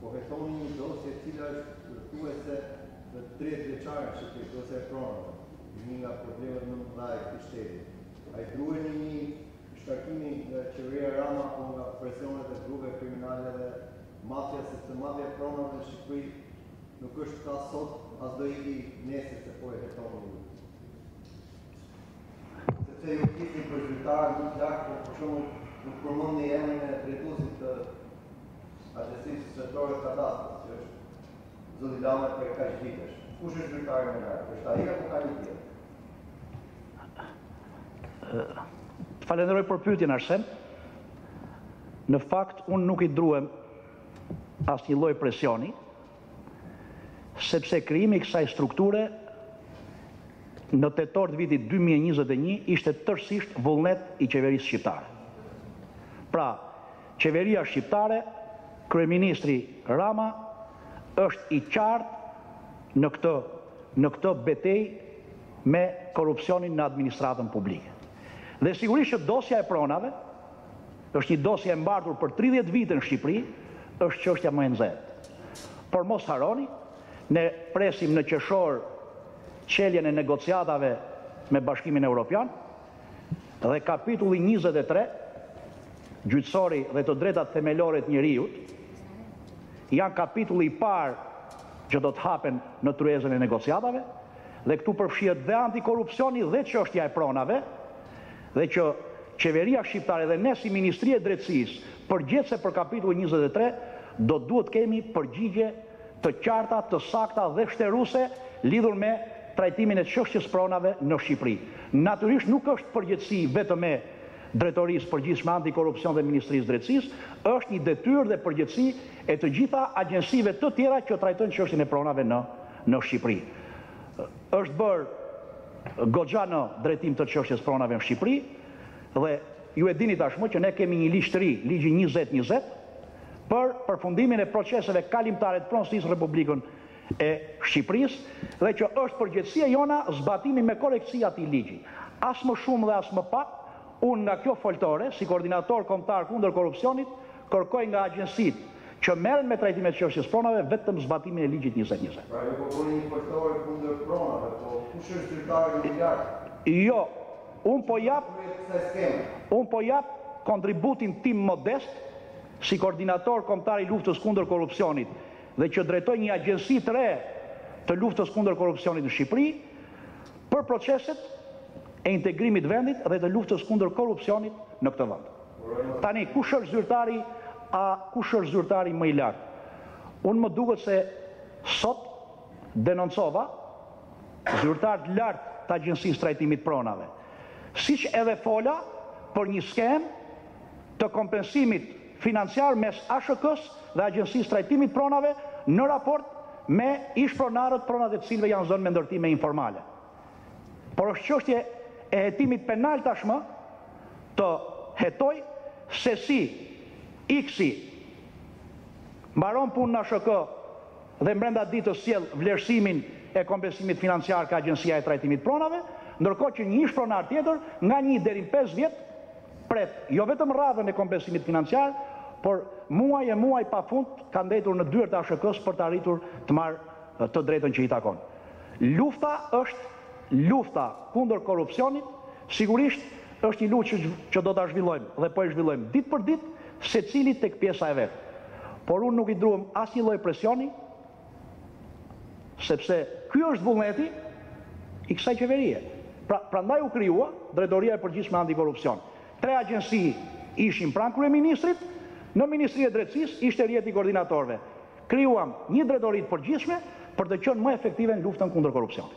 Po hetoni një dosje e cila është tronditëse dhe tridhjetë vjeçare në Shqipëri, dosja e pronave, një nga problemet më të mëdha të këtij shteti. A i druheni një shkarkimi nga qeveria Rama apo nga presionet e grupeve kriminale dhe mafia, sepse mafia e pronave në Shqipëri nuk është nga sot, as do iki nesër se po e hetoni ju. Të falenderoj për pyetjen Arsen. Në fakt unë nuk i druhem asnjë lloj presioni. sepse krijimi i kësaj strukture në tetor të vitit dy mijë e njëzet e një ishte tërësisht vullnet i qeverisë shqiptare. Pra, qeveria shqiptare, kryeministri Rama është i qartë në këtë në këtë betejë me korrupsionin në administratën publike. Dhe sigurisht që dosja e pronave, Është një dosje e mbartur për tridhjetë vite në Shqipëri, është çështja më e nxehtë. Por mos harroni, ne presim në qershor çeljen e negociatave me Bashkimin Evropian dhe kapitulli njëzet e tre, gjyqësori dhe të drejtat themelore të njeriut, janë kapitulli i parë që do të hapen në tryezën e negociatave dhe këtu përfshihet dhe antikorrupsioni dhe çështja e pronave dhe që Qeveria shqiptare dhe ne si Ministri e Drejtësisë, përgjegjëse për kapitullin njëzet e tre, do të duhet të kemi përgjigje të qarta, të sakta dhe shteruese lidhur me trajtimin e çështjes pronave në Shqipëri. Natyrisht nuk është përgjegjësi vetëm e Drejtorisë Përgjithshme Antikorrupsion dhe Ministrisë Drejtësisë, është një detyrë dhe përgjegjësi e të gjitha agjencive të tjera që trajtojnë çështjen e pronave në në Shqipëri. Është bërë goxha në drejtim të çështjes pronave në Shqipëri dhe ju e dini tashmë që ne kemi një ligj të ri, ligji njëzet njëzet, për përfundimin e proceseve kalimtare të pronësisë në Republikën e Shqipërisë dhe që është përgjegjësi e jona zbatimi me korrektësi i atij ligji. As më shumë dhe as më pak, unë nga kjo foltore, si koordinator kombëtar kundër korrupsionit, Kërkoj nga agjencitë që merren me trajtimin e çështjes pronave vetëm zbatimin e ligjit njëzet njëzet. Pra ju po bëni një foltore kundër pronave, po kush është zyrtari më i lartë? Jo, unë po jap, unë po jap kontributin tim modest si koordinator kombëtar i luftës kundër korrupsionit dhe që drejtoj një agjenci të re të luftës kundër korrupsionit në Shqipëri për proceset e integrimit vendit dhe të luftës kundër korrupsionit në këtë vend. Tani, kush është zyrtari a kush është zyrtari më i lartë? Unë më duket se sot denoncova zyrtarë të lartë të Agjencisë Trajtimit Pronave, siç edhe fola për një skemë të kompensimit financiar mes ASHK-së dhe Agjencisë Trajtimit Pronave në raport me ish-pronarët pronat e të cilëve janë zënë me ndërtime informale. por është çështje e hetimit penal tashmë të hetojë se si X-i mbaron punën në ASHK dhe mbrenda ditës sjell vlerësimin e kompensimit financiar ka Agjencia e Trajtimit Pronave, ndërkohë që një ish-pronar tjetër nga një deri në pesë vjet pret jo vetëm radhën e kompensimit financiar, por muaj e muaj pafund ka ndejtur në dyert e ASHK-së për të arritur të marrë të drejtën që i takon. Lufta është lufta kundër korrupsionit, sigurisht është një luftë që do ta zhvillojmë dhe po e zhvillojmë ditë për ditë, secili tek pjesa e vet. Por unë nuk i druhem asnjë lloj presioni, sepse ky është vullneti i kësaj qeverie. Prandaj u krijua Drejtoria e Përgjithshme Antikorrupsion. Tre agjenci ishin pranë kryeministrit, në Ministri e Drejtësisë ishte rrjeti i koordinatorëve. Krijuam një drejtori të përgjithshme për të qenë më efektive në luftën kundër korrupsionit.